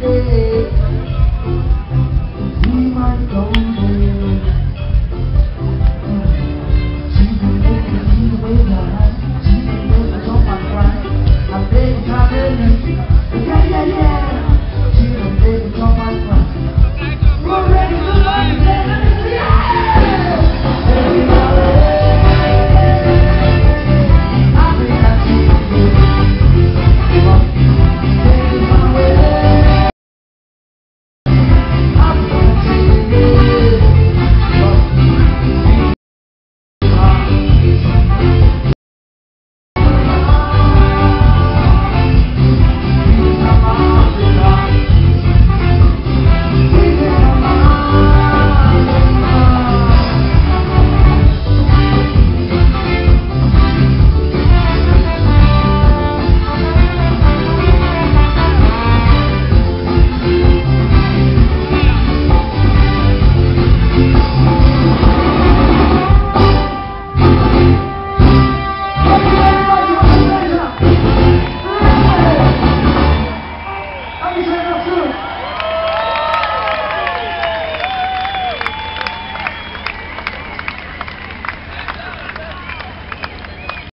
day.